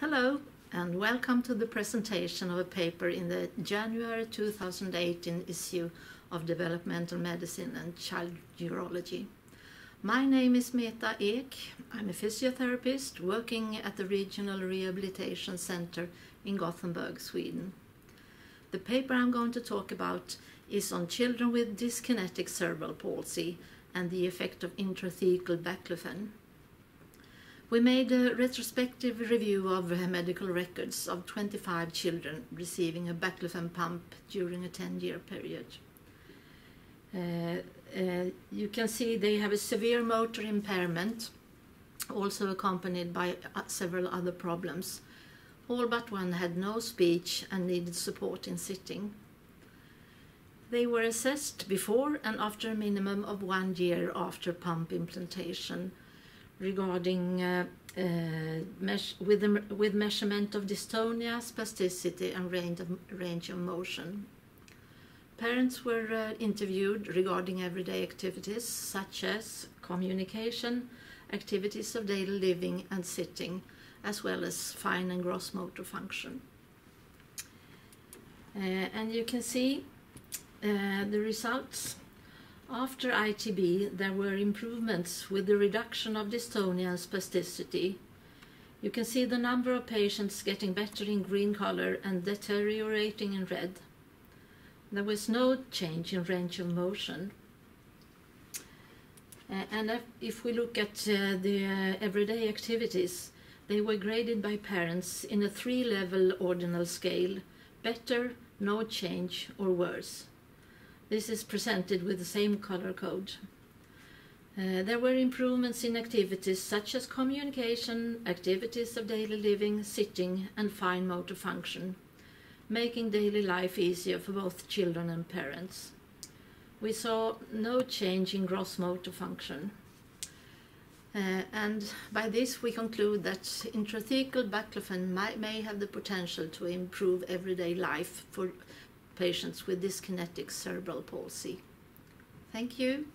Hello and welcome to the presentation of a paper in the January 2018 issue of Developmental Medicine and Child Neurology. My name is Meta Eek. I'm a physiotherapist working at the Regional Rehabilitation Center in Gothenburg, Sweden. The paper I'm going to talk about is on children with dyskinetic cerebral palsy and the effect of intrathecal baclofen. We made a retrospective review of medical records of 25 children receiving a baclofen pump during a 10-year period. Uh, uh, you can see they have a severe motor impairment, also accompanied by uh, several other problems. All but one had no speech and needed support in sitting. They were assessed before and after a minimum of one year after pump implantation regarding uh, uh, with, the, with measurement of dystonia, spasticity and range of, range of motion. Parents were uh, interviewed regarding everyday activities such as communication, activities of daily living and sitting, as well as fine and gross motor function. Uh, and you can see uh, the results after ITB, there were improvements with the reduction of dystonia and spasticity. You can see the number of patients getting better in green color and deteriorating in red. There was no change in range of motion. Uh, and if we look at uh, the uh, everyday activities, they were graded by parents in a three-level ordinal scale, better, no change, or worse. This is presented with the same color code. Uh, there were improvements in activities such as communication, activities of daily living, sitting and fine motor function, making daily life easier for both children and parents. We saw no change in gross motor function. Uh, and by this we conclude that intrathecal baclofen may, may have the potential to improve everyday life for patients with dyskinetic cerebral palsy. Thank you.